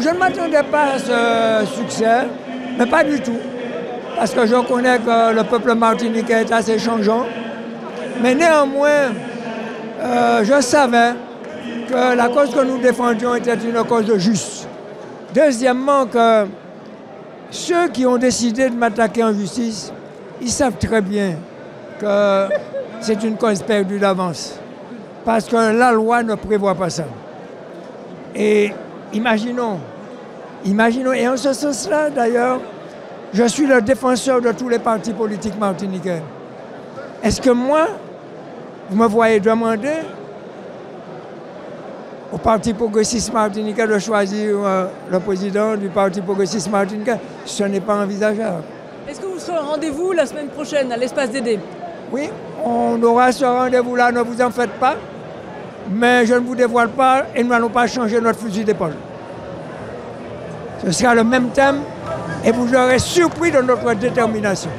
Je ne m'attendais pas à ce succès, mais pas du tout. Parce que je connais que le peuple martiniquais est assez changeant. Mais néanmoins, euh, je savais que la cause que nous défendions était une cause juste. Deuxièmement, que ceux qui ont décidé de m'attaquer en justice, ils savent très bien que c'est une cause perdue d'avance. Parce que la loi ne prévoit pas ça. Et imaginons, imaginons, et en ce sens-là d'ailleurs, je suis le défenseur de tous les partis politiques martiniquais. Est-ce que moi, vous me voyez demander au Parti progressiste martiniquais de choisir euh, le président du Parti progressiste martiniquais? Ce n'est pas envisageable. Est-ce que vous serez au rendez-vous la semaine prochaine à l'espace Dédé Oui, on aura ce rendez-vous-là, ne vous en faites pas. Mais je ne vous dévoile pas et nous n'allons pas changer notre fusil d'épaule. Ce sera le même thème et vous aurez surpris de notre détermination.